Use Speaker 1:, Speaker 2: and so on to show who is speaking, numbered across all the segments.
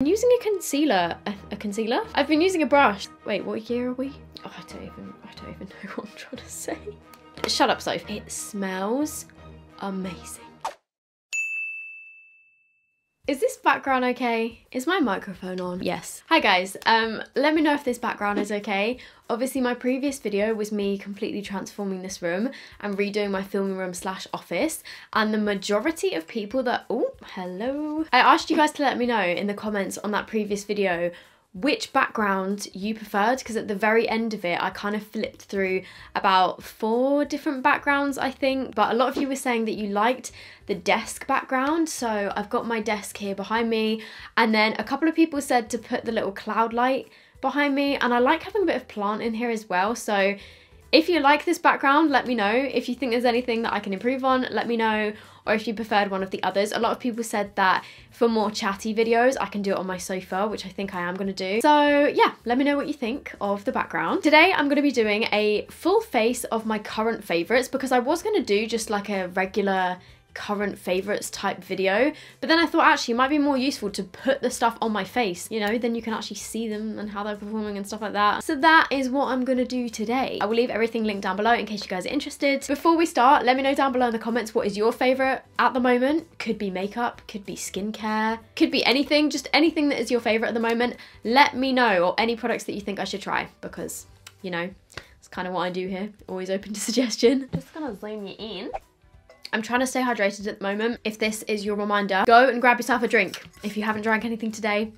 Speaker 1: I'm using a concealer. A, a, concealer? I've been using a brush. Wait, what year are we? Oh, I don't even, I don't even know what I'm trying to say. Shut up, Soph. It smells amazing. Is this background okay? Is my microphone on? Yes. Hi guys, um, let me know if this background is okay. Obviously my previous video was me completely transforming this room and redoing my filming room slash office and the majority of people that, oh, hello. I asked you guys to let me know in the comments on that previous video which background you preferred because at the very end of it I kind of flipped through about four different backgrounds I think. But a lot of you were saying that you liked the desk background. So I've got my desk here behind me. And then a couple of people said to put the little cloud light behind me. And I like having a bit of plant in here as well. So if you like this background let me know. If you think there's anything that I can improve on let me know or if you preferred one of the others. A lot of people said that for more chatty videos, I can do it on my sofa, which I think I am to do. So yeah, let me know what you think of the background. Today, I'm to be doing a full face of my current favourites because I was to do just like a regular current favorites type video. But then I thought actually it might be more useful to put the stuff on my face you know then you can actually see them and how they're performing and stuff like that. So that is what I'm gonna do today. I will leave everything linked down below in case you guys are interested. Before we start let me know down below in the comments what is your favorite at the moment. Could be makeup could be skincare could be anything just anything that is your favorite at the moment. Let me know or any products that you think I should try because you know it's kind of what I do here. Always open to suggestion. Just gonna zoom you in I'm trying to stay hydrated at the moment. If this is your reminder, go and grab yourself a drink. If you haven't drank anything today,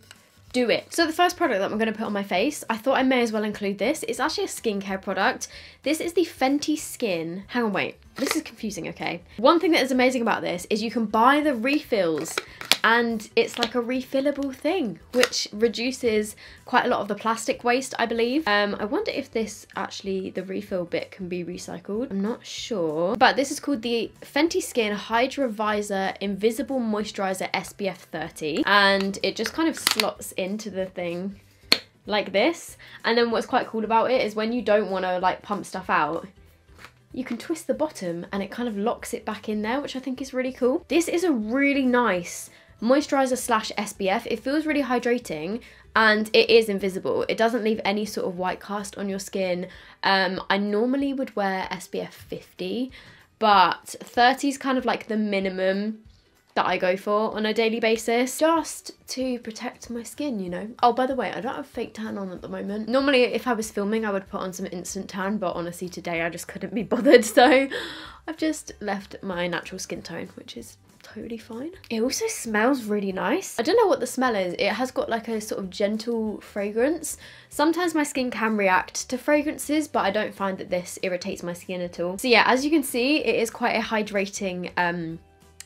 Speaker 1: do it. So the first product that I'm going to put on my face, I thought I may as well include this. It's actually a skincare product. This is the Fenty Skin. Hang on, wait. This is confusing, okay? One thing that is amazing about this is you can buy the refills and it's like a refillable thing which reduces quite a lot of the plastic waste I believe. Um I wonder if this actually the refill bit can be recycled. I'm not sure. But this is called the Fenty Skin Hydra Visor Invisible Moisturizer SPF 30 and it just kind of slots into the thing like this. And then what's quite cool about it is when you don't want to like pump stuff out you can twist the bottom and it kind of locks it back in there, which I think is really cool. This is a really nice moisturizer slash SPF. It feels really hydrating and it is invisible. It doesn't leave any sort of white cast on your skin. Um, I normally would wear SPF 50, but 30 is kind of like the minimum that I go for on a daily basis just to protect my skin, you know. Oh, by the way, I don't have fake tan on at the moment. Normally, if I was filming, I would put on some instant tan, but honestly, today I just couldn't be bothered, so I've just left my natural skin tone, which is totally fine. It also smells really nice. I don't know what the smell is. It has got like a sort of gentle fragrance. Sometimes my skin can react to fragrances, but I don't find that this irritates my skin at all. So yeah, as you can see, it is quite a hydrating um,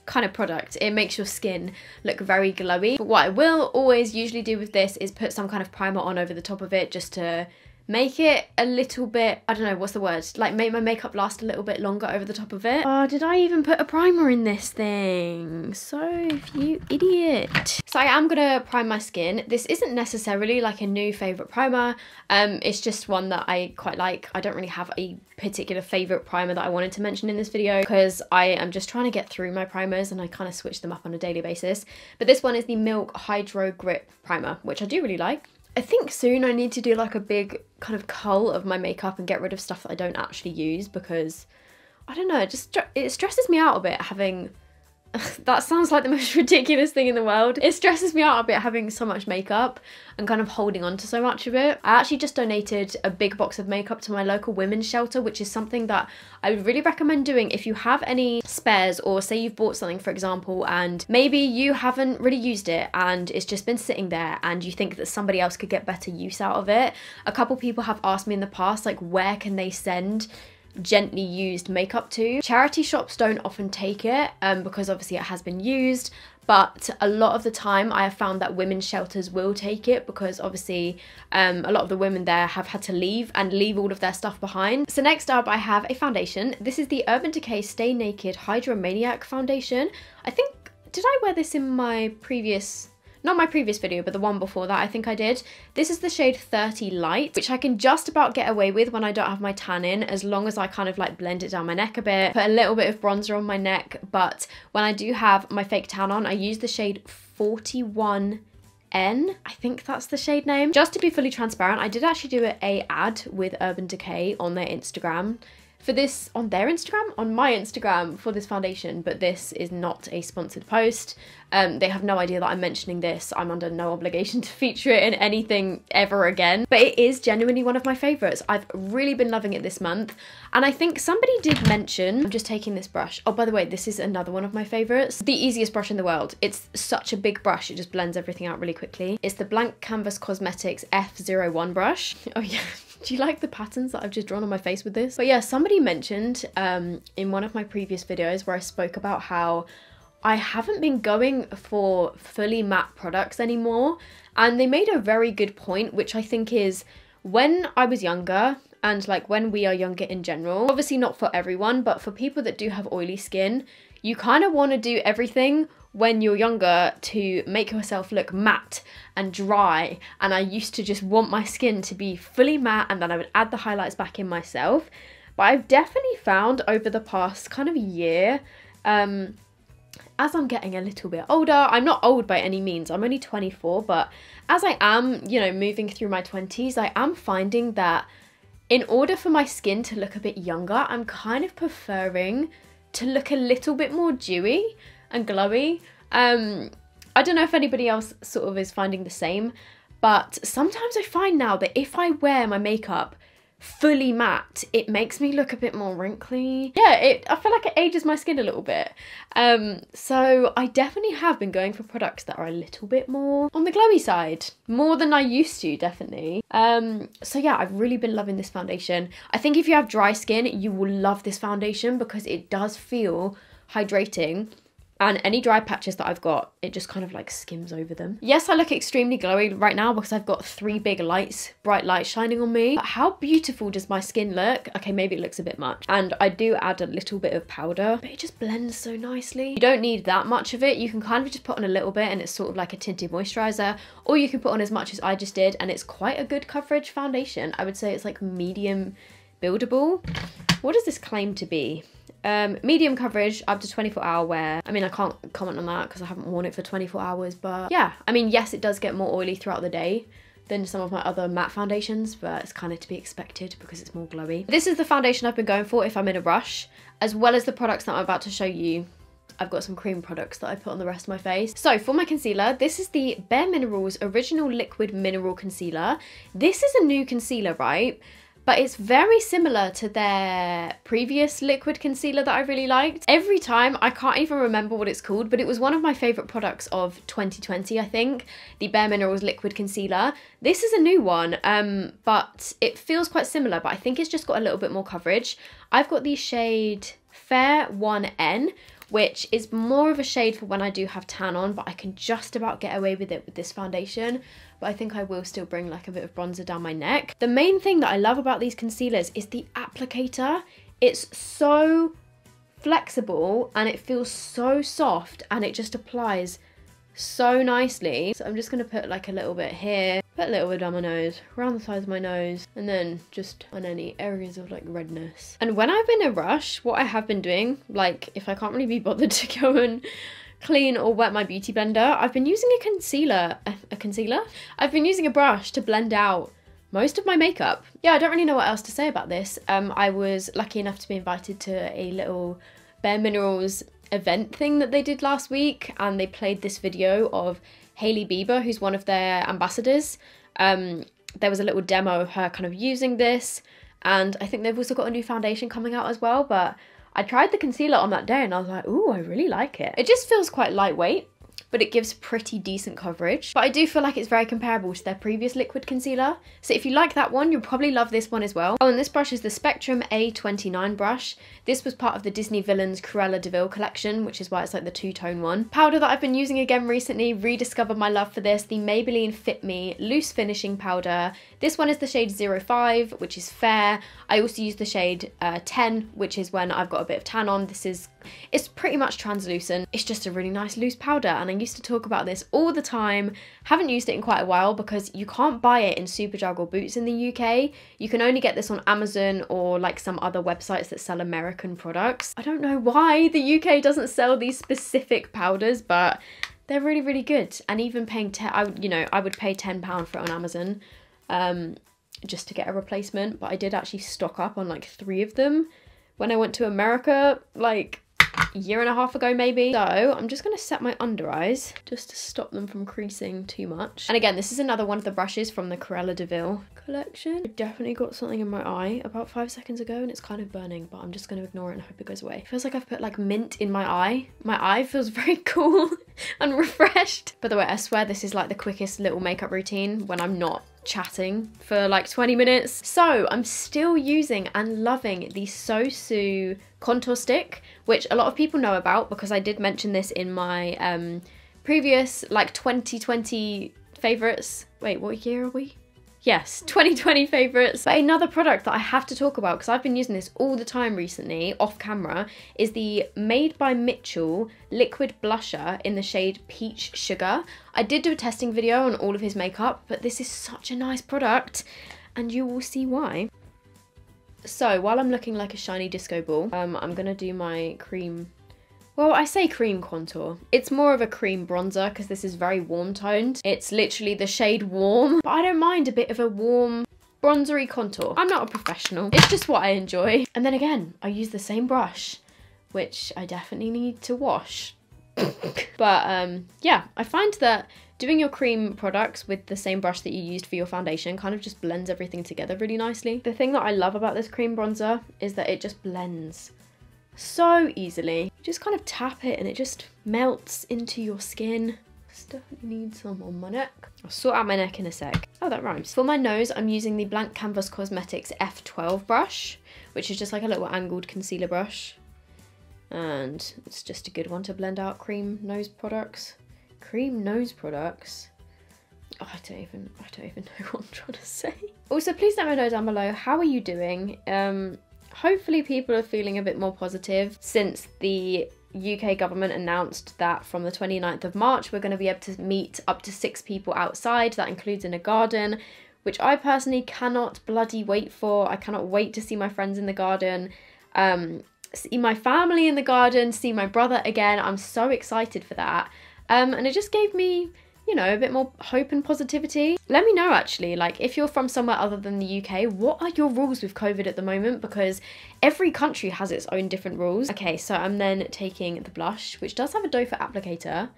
Speaker 1: kind of product. It makes your skin look very glowy. But what I will always usually do with this is put some kind of primer on over the top of it just to make it a little bit, I don't know, what's the word? Like make my makeup last a little bit longer over the top of it. Oh, did I even put a primer in this thing? So, you idiot. So I am gonna prime my skin. This isn't necessarily like a new favorite primer. Um, It's just one that I quite like. I don't really have a particular favorite primer that I wanted to mention in this video because I am just trying to get through my primers and I kind of switch them up on a daily basis. But this one is the Milk Hydro Grip Primer, which I do really like. I think soon I need to do like a big kind of cull of my makeup and get rid of stuff that I don't actually use because I don't know, it just it stresses me out a bit having that sounds like the most ridiculous thing in the world. It stresses me out a bit having so much makeup and kind of holding on to so much of it. I actually just donated a big box of makeup to my local women's shelter, which is something that I would really recommend doing if you have any spares or say you've bought something, for example, and maybe you haven't really used it and it's just been sitting there and you think that somebody else could get better use out of it. A couple people have asked me in the past, like, where can they send gently used makeup to. Charity shops don't often take it um, because obviously it has been used but a lot of the time I have found that women's shelters will take it because obviously um, a lot of the women there have had to leave and leave all of their stuff behind. So next up I have a foundation. This is the Urban Decay Stay Naked Hydromaniac Foundation. I think, did I wear this in my previous not my previous video, but the one before that I think I did. This is the shade 30 Light, which I can just about get away with when I don't have my tan in, as long as I kind of like blend it down my neck a bit, put a little bit of bronzer on my neck. But when I do have my fake tan on, I use the shade 41 N, I think that's the shade name. Just to be fully transparent, I did actually do a ad with Urban Decay on their Instagram for this on their Instagram, on my Instagram for this foundation, but this is not a sponsored post. Um, they have no idea that I'm mentioning this. I'm under no obligation to feature it in anything ever again. But it is genuinely one of my favourites. I've really been loving it this month. And I think somebody did mention, I'm just taking this brush. Oh, by the way, this is another one of my favourites. The easiest brush in the world. It's such a big brush. It just blends everything out really quickly. It's the Blank Canvas Cosmetics F01 brush. Oh yeah, do you like the patterns that I've just drawn on my face with this? But yeah, somebody mentioned um, in one of my previous videos where I spoke about how I haven't been going for fully matte products anymore. And they made a very good point, which I think is when I was younger and like when we are younger in general, obviously not for everyone, but for people that do have oily skin, you kind of want to do everything when you're younger to make yourself look matte and dry. And I used to just want my skin to be fully matte and then I would add the highlights back in myself. But I've definitely found over the past kind of year, um, as I'm getting a little bit older, I'm not old by any means, I'm only 24, but as I am, you know, moving through my 20s, I am finding that in order for my skin to look a bit younger, I'm kind of preferring to look a little bit more dewy and glowy. Um, I don't know if anybody else sort of is finding the same, but sometimes I find now that if I wear my makeup fully matte, it makes me look a bit more wrinkly. Yeah, it I feel like it ages my skin a little bit. Um, so I definitely have been going for products that are a little bit more on the glowy side, more than I used to, definitely. Um, so yeah, I've really been loving this foundation. I think if you have dry skin, you will love this foundation because it does feel hydrating and any dry patches that I've got, it just kind of like skims over them. Yes, I look extremely glowy right now because I've got three big lights, bright lights shining on me. But how beautiful does my skin look? Okay, maybe it looks a bit much. And I do add a little bit of powder, but it just blends so nicely. You don't need that much of it. You can kind of just put on a little bit and it's sort of like a tinted moisturizer, or you can put on as much as I just did and it's quite a good coverage foundation. I would say it's like medium buildable. What does this claim to be? Um, medium coverage up to 24 hour wear. I mean, I can't comment on that because I haven't worn it for 24 hours, but yeah, I mean, yes, it does get more oily throughout the day than some of my other matte foundations, but it's kind of to be expected because it's more glowy. This is the foundation I've been going for if I'm in a rush, as well as the products that I'm about to show you. I've got some cream products that I put on the rest of my face. So for my concealer, this is the Bare Minerals Original Liquid Mineral Concealer. This is a new concealer, right? But it's very similar to their previous liquid concealer that I really liked. Every time, I can't even remember what it's called, but it was one of my favourite products of 2020, I think, the Bare Minerals Liquid Concealer. This is a new one, um, but it feels quite similar, but I think it's just got a little bit more coverage. I've got the shade Fair 1N, which is more of a shade for when I do have tan on, but I can just about get away with it with this foundation but I think I will still bring like a bit of bronzer down my neck. The main thing that I love about these concealers is the applicator. It's so flexible and it feels so soft and it just applies so nicely. So I'm just gonna put like a little bit here, put a little bit down my nose, around the sides of my nose, and then just on any areas of like redness. And when I've been in a rush, what I have been doing, like if I can't really be bothered to go and clean or wet my beauty blender, I've been using a concealer, a, concealer? I've been using a brush to blend out most of my makeup. Yeah, I don't really know what else to say about this. Um, I was lucky enough to be invited to a little Bare Minerals event thing that they did last week and they played this video of Hailey Bieber, who's one of their ambassadors. Um, there was a little demo of her kind of using this and I think they've also got a new foundation coming out as well, but I tried the concealer on that day and I was like, ooh, I really like it. It just feels quite lightweight but it gives pretty decent coverage. But I do feel like it's very comparable to their previous liquid concealer. So if you like that one, you'll probably love this one as well. Oh, and this brush is the Spectrum A29 brush. This was part of the Disney Villains Cruella de Vil collection, which is why it's like the two-tone one. Powder that I've been using again recently, rediscovered my love for this, the Maybelline Fit Me Loose Finishing Powder. This one is the shade 05, which is fair. I also use the shade uh, 10, which is when I've got a bit of tan on. This is, it's pretty much translucent. It's just a really nice loose powder and I used to talk about this all the time. Haven't used it in quite a while because you can't buy it in Superdrug or Boots in the UK. You can only get this on Amazon or like some other websites that sell American products. I don't know why the UK doesn't sell these specific powders, but they're really really good and even paying 10 I would you know I would pay 10 pound for it on Amazon um just to get a replacement but I did actually stock up on like 3 of them when I went to America like a year and a half ago maybe. So I'm just going to set my under eyes just to stop them from creasing too much. And again, this is another one of the brushes from the Cruella de Vil collection. I definitely got something in my eye about five seconds ago and it's kind of burning, but I'm just going to ignore it and hope it goes away. It feels like I've put like mint in my eye. My eye feels very cool and refreshed. By the way, I swear this is like the quickest little makeup routine when I'm not chatting for like 20 minutes. So I'm still using and loving the Sosu contour stick, which a lot of people know about because I did mention this in my um, previous like 2020 favorites. Wait, what year are we? Yes, 2020 favourites. But another product that I have to talk about, because I've been using this all the time recently, off camera, is the Made by Mitchell Liquid Blusher in the shade Peach Sugar. I did do a testing video on all of his makeup, but this is such a nice product, and you will see why. So, while I'm looking like a shiny disco ball, um, I'm going to do my cream well, I say cream contour. It's more of a cream bronzer because this is very warm toned. It's literally the shade warm, but I don't mind a bit of a warm bronzery contour. I'm not a professional. It's just what I enjoy. And then again, I use the same brush, which I definitely need to wash. but um, yeah, I find that doing your cream products with the same brush that you used for your foundation kind of just blends everything together really nicely. The thing that I love about this cream bronzer is that it just blends so easily. Just kind of tap it and it just melts into your skin. Just definitely need some on my neck. I'll sort out my neck in a sec. Oh, that rhymes. For my nose, I'm using the Blank Canvas Cosmetics F12 brush, which is just like a little angled concealer brush. And it's just a good one to blend out cream nose products. Cream nose products? Oh, I don't even I don't even know what I'm trying to say. Also, please let me know down below how are you doing. Um, hopefully people are feeling a bit more positive since the UK government announced that from the 29th of March we're going to be able to meet up to six people outside. That includes in a garden, which I personally cannot bloody wait for. I cannot wait to see my friends in the garden, um, see my family in the garden, see my brother again. I'm so excited for that. Um, and it just gave me you know, a bit more hope and positivity. Let me know actually, like if you're from somewhere other than the UK, what are your rules with COVID at the moment? Because every country has its own different rules. Okay, so I'm then taking the blush, which does have a doe foot applicator,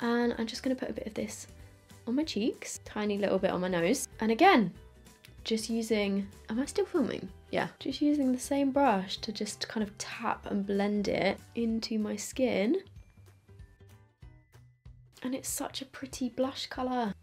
Speaker 1: and I'm just gonna put a bit of this on my cheeks, tiny little bit on my nose. And again, just using, am I still filming? Yeah, just using the same brush to just kind of tap and blend it into my skin and it's such a pretty blush colour.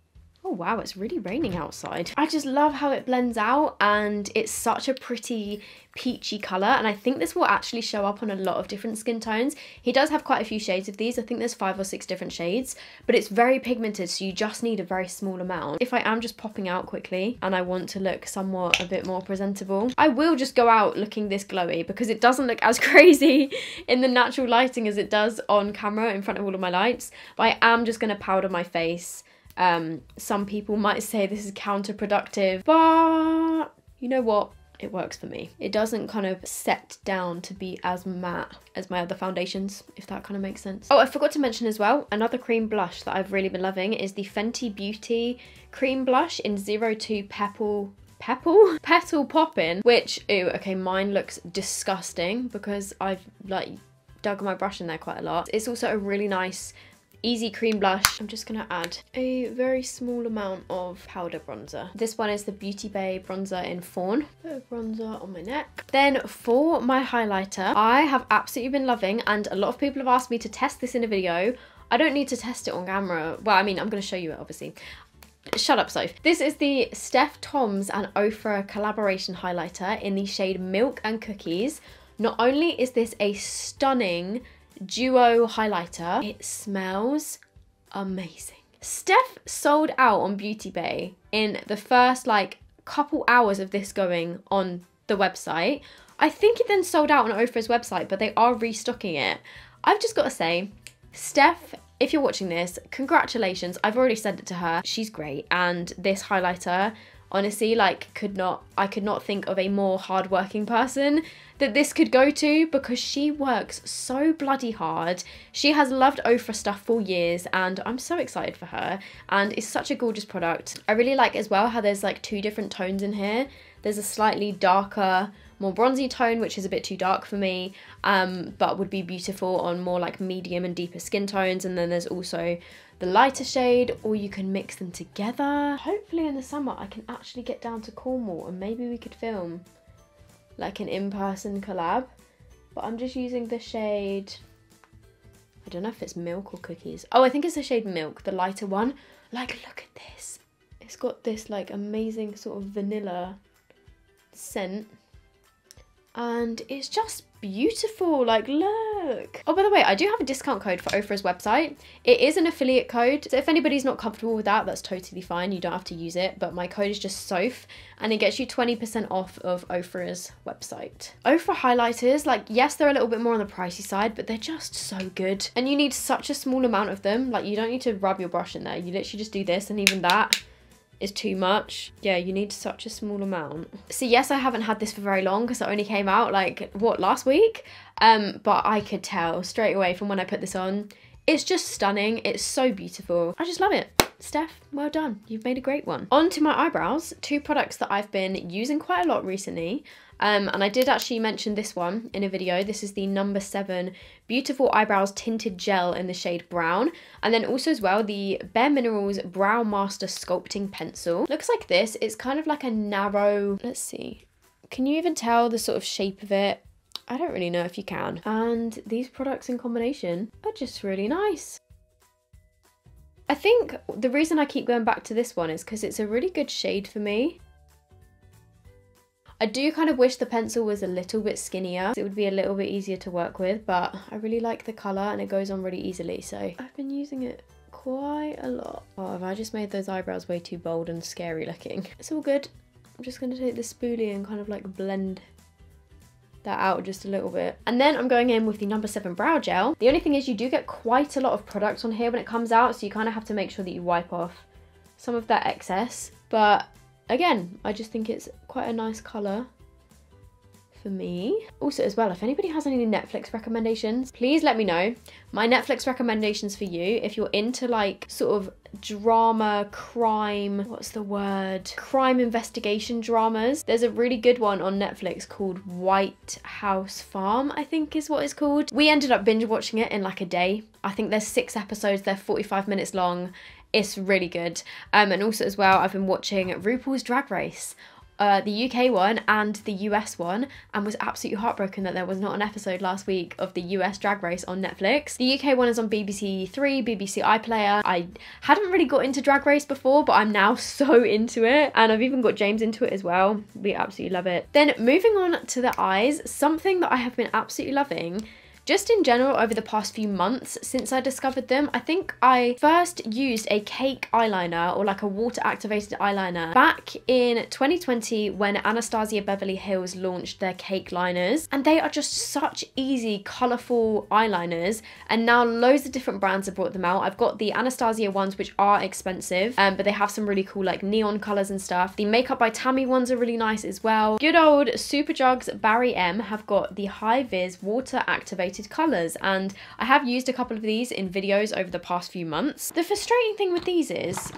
Speaker 1: Oh wow, it's really raining outside. I just love how it blends out and it's such a pretty peachy colour and I think this will actually show up on a lot of different skin tones. He does have quite a few shades of these, I think there's five or six different shades, but it's very pigmented so you just need a very small amount. If I am just popping out quickly and I want to look somewhat a bit more presentable, I will just go out looking this glowy because it doesn't look as crazy in the natural lighting as it does on camera in front of all of my lights, but I am just going to powder my face um, some people might say this is counterproductive, but you know what? It works for me. It doesn't kind of set down to be as matte as my other foundations, if that kind of makes sense. Oh, I forgot to mention as well, another cream blush that I've really been loving is the Fenty Beauty cream blush in 02 Petal Petal? Petal Poppin', which, ooh, okay, mine looks disgusting because I've like dug my brush in there quite a lot. It's also a really nice Easy Cream Blush. I'm just going to add a very small amount of powder bronzer. This one is the Beauty Bay bronzer in Fawn. Bit of bronzer on my neck. Then for my highlighter, I have absolutely been loving, and a lot of people have asked me to test this in a video. I don't need to test it on camera. Well, I mean, I'm going to show you it, obviously. Shut up, Soph. This is the Steph Toms and Ofra collaboration highlighter in the shade Milk and Cookies. Not only is this a stunning duo highlighter. It smells amazing. Steph sold out on Beauty Bay in the first like couple hours of this going on the website. I think it then sold out on Ofra's website, but they are restocking it. I've just got to say, Steph, if you're watching this, congratulations. I've already sent it to her. She's great. And this highlighter, honestly like could not I could not think of a more hardworking person that this could go to because she works so bloody hard. She has loved Ofra stuff for years and I'm so excited for her and it's such a gorgeous product. I really like as well how there's like two different tones in here. There's a slightly darker more bronzy tone, which is a bit too dark for me, um, but would be beautiful on more like medium and deeper skin tones. And then there's also the lighter shade or you can mix them together. Hopefully in the summer I can actually get down to Cornwall and maybe we could film like an in-person collab. But I'm just using the shade, I don't know if it's milk or cookies. Oh, I think it's the shade milk, the lighter one. Like, look at this. It's got this like amazing sort of vanilla scent and it's just beautiful like look. Oh by the way i do have a discount code for ofra's website. It is an affiliate code so if anybody's not comfortable with that that's totally fine you don't have to use it but my code is just soph and it gets you 20% off of ofra's website. Ofra highlighters like yes they're a little bit more on the pricey side but they're just so good and you need such a small amount of them like you don't need to rub your brush in there you literally just do this and even that is too much. Yeah, you need such a small amount. So yes, I haven't had this for very long because it only came out like, what, last week? Um, but I could tell straight away from when I put this on, it's just stunning. It's so beautiful. I just love it. Steph, well done. You've made a great one. On to my eyebrows, two products that I've been using quite a lot recently. Um, and I did actually mention this one in a video. This is the number seven Beautiful Eyebrows Tinted Gel in the shade Brown. And then also as well, the Bare Minerals Brow Master Sculpting Pencil. Looks like this. It's kind of like a narrow, let's see. Can you even tell the sort of shape of it? I don't really know if you can. And these products in combination are just really nice. I think the reason I keep going back to this one is because it's a really good shade for me. I do kind of wish the pencil was a little bit skinnier. It would be a little bit easier to work with, but I really like the colour and it goes on really easily. So I've been using it quite a lot. Oh, have I just made those eyebrows way too bold and scary looking? It's all good. I'm just going to take the spoolie and kind of like blend that out just a little bit. And then I'm going in with the number seven brow gel. The only thing is you do get quite a lot of product on here when it comes out, so you kind of have to make sure that you wipe off some of that excess. But again, I just think it's quite a nice colour for me. Also as well, if anybody has any Netflix recommendations, please let me know. My Netflix recommendations for you, if you're into like sort of drama, crime, what's the word? Crime investigation dramas. There's a really good one on Netflix called White House Farm, I think is what it's called. We ended up binge watching it in like a day. I think there's six episodes, they're 45 minutes long. It's really good. Um, and also as well, I've been watching RuPaul's Drag Race uh, the UK one and the US one and was absolutely heartbroken that there was not an episode last week of the US drag race on Netflix. The UK one is on BBC Three, BBC iPlayer. I hadn't really got into drag race before, but I'm now so into it and I've even got James into it as well. We absolutely love it. Then moving on to the eyes, something that I have been absolutely loving just in general, over the past few months since I discovered them, I think I first used a cake eyeliner or like a water activated eyeliner back in 2020 when Anastasia Beverly Hills launched their cake liners. And they are just such easy, colourful eyeliners. And now loads of different brands have brought them out. I've got the Anastasia ones, which are expensive, um, but they have some really cool like neon colours and stuff. The Makeup by Tammy ones are really nice as well. Good old Superdrug's Barry M have got the high vis water activated colours and I have used a couple of these in videos over the past few months. The frustrating thing with these is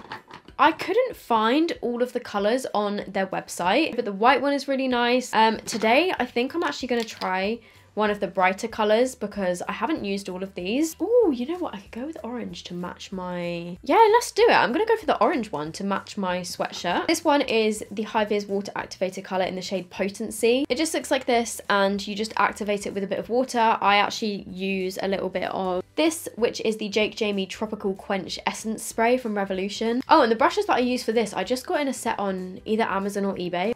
Speaker 1: I couldn't find all of the colours on their website, but the white one is really nice. Um, today, I think I'm actually going to try one of the brighter colours because I haven't used all of these. Oh, you know what? I could go with orange to match my... Yeah, let's do it. I'm going to go for the orange one to match my sweatshirt. This one is the High Vis Water Activator colour in the shade Potency. It just looks like this and you just activate it with a bit of water. I actually use a little bit of this, which is the Jake Jamie Tropical Quench Essence Spray from Revolution. Oh, and the brushes that I use for this, I just got in a set on either Amazon or eBay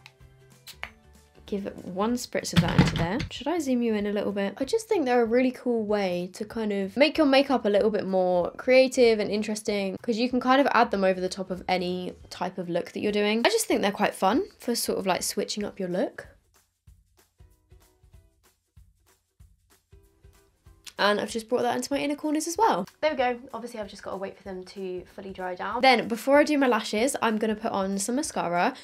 Speaker 1: give one spritz of that into there. Should I zoom you in a little bit? I just think they're a really cool way to kind of make your makeup a little bit more creative and interesting because you can kind of add them over the top of any type of look that you're doing. I just think they're quite fun for sort of like switching up your look. and I've just brought that into my inner corners as well. There we go. Obviously, I've just got to wait for them to fully dry down. Then, before I do my lashes, I'm going to put on some mascara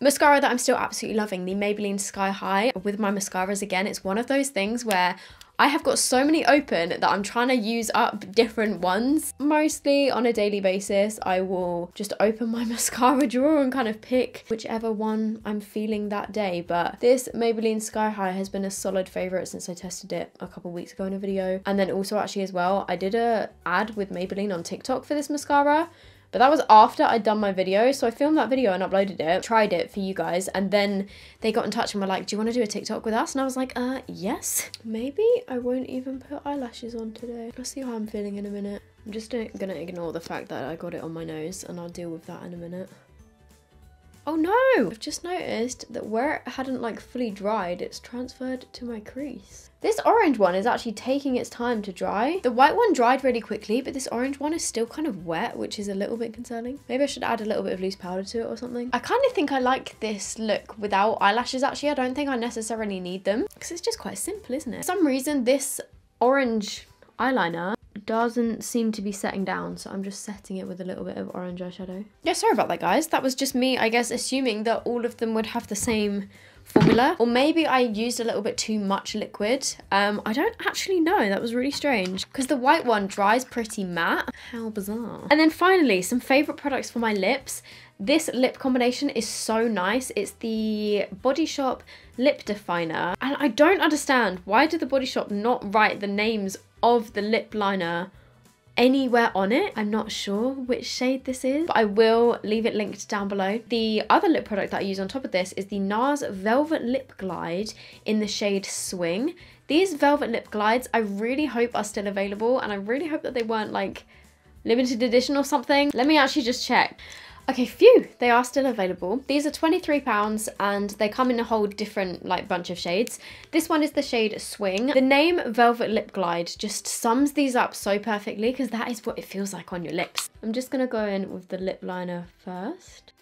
Speaker 1: Mascara that I'm still absolutely loving, the Maybelline Sky High. With my mascaras again, it's one of those things where I have got so many open that I'm trying to use up different ones. Mostly on a daily basis, I will just open my mascara drawer and kind of pick whichever one I'm feeling that day. But this Maybelline Sky High has been a solid favourite since I tested it a couple weeks ago in a video. And then also actually as well, I did a ad with Maybelline on TikTok for this mascara but that was after I'd done my video. So I filmed that video and uploaded it, tried it for you guys. And then they got in touch and were like, do you want to do a TikTok with us? And I was like, uh, yes. Maybe I won't even put eyelashes on today. I'll see how I'm feeling in a minute. I'm just gonna ignore the fact that I got it on my nose and I'll deal with that in a minute. Oh no! I've just noticed that where it hadn't like fully dried, it's transferred to my crease. This orange one is actually taking its time to dry. The white one dried really quickly, but this orange one is still kind of wet, which is a little bit concerning. Maybe I should add a little bit of loose powder to it or something. I kind of think I like this look without eyelashes actually. I don't think I necessarily need them because it's just quite simple, isn't it? For some reason, this orange eyeliner doesn't seem to be setting down, so I'm just setting it with a little bit of orange eyeshadow. Yeah, sorry about that, guys. That was just me, I guess, assuming that all of them would have the same formula. Or maybe I used a little bit too much liquid. Um, I don't actually know. That was really strange. Because the white one dries pretty matte. How bizarre. And then finally, some favourite products for my lips. This lip combination is so nice. It's the Body Shop Lip Definer. And I don't understand, why did the Body Shop not write the names of the lip liner anywhere on it. I'm not sure which shade this is, but I will leave it linked down below. The other lip product that I use on top of this is the NARS Velvet Lip Glide in the shade Swing. These Velvet Lip Glides I really hope are still available and I really hope that they weren't like limited edition or something. Let me actually just check. Okay, phew, they are still available. These are £23 and they come in a whole different like bunch of shades. This one is the shade Swing. The name Velvet Lip Glide just sums these up so perfectly because that is what it feels like on your lips. I'm just gonna go in with the lip liner first.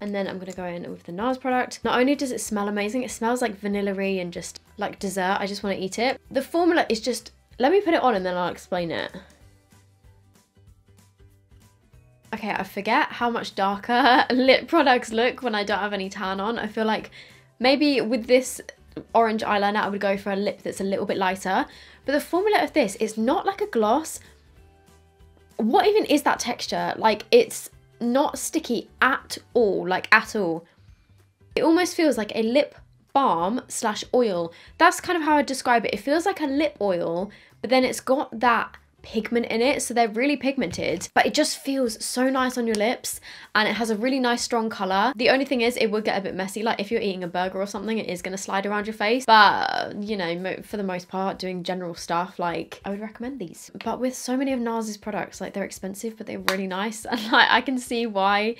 Speaker 1: And then I'm gonna go in with the NARS product. Not only does it smell amazing, it smells like vanilla and just like dessert. I just wanna eat it. The formula is just, let me put it on and then I'll explain it. Okay, I forget how much darker lip products look when I don't have any tan on. I feel like maybe with this orange eyeliner I would go for a lip that's a little bit lighter. But the formula of this is not like a gloss. What even is that texture? Like it's not sticky at all, like at all. It almost feels like a lip balm slash oil. That's kind of how I describe it. It feels like a lip oil, but then it's got that pigment in it so they're really pigmented but it just feels so nice on your lips and it has a really nice strong color. The only thing is it would get a bit messy like if you're eating a burger or something it is going to slide around your face but you know for the most part doing general stuff like I would recommend these. But with so many of NARS's products like they're expensive but they're really nice and like I can see why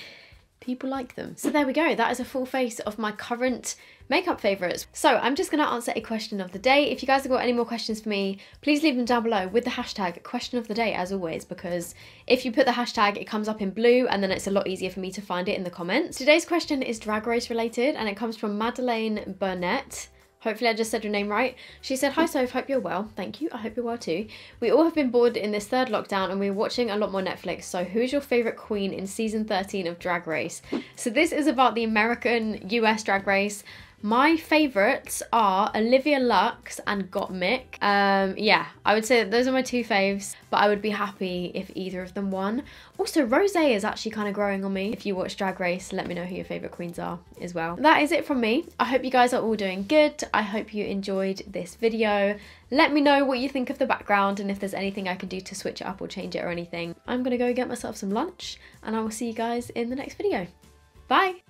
Speaker 1: people like them. So there we go, that is a full face of my current makeup favourites. So I'm just going to answer a question of the day. If you guys have got any more questions for me, please leave them down below with the hashtag question of the day as always because if you put the hashtag it comes up in blue and then it's a lot easier for me to find it in the comments. Today's question is drag race related and it comes from Madeleine Burnett. Hopefully I just said your name right. She said, Hi Soph, hope you're well. Thank you, I hope you're well too. We all have been bored in this third lockdown and we're watching a lot more Netflix, so who's your favourite queen in season 13 of Drag Race? So this is about the American US Drag Race. My favourites are Olivia Lux and Gottmik. Um, yeah, I would say those are my two faves, but I would be happy if either of them won. Also, Rosé is actually kind of growing on me. If you watch Drag Race, let me know who your favourite queens are as well. That is it from me. I hope you guys are all doing good. I hope you enjoyed this video. Let me know what you think of the background and if there's anything I can do to switch it up or change it or anything. I'm going to go get myself some lunch and I will see you guys in the next video. Bye!